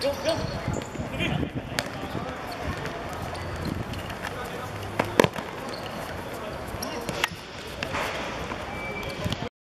go, go.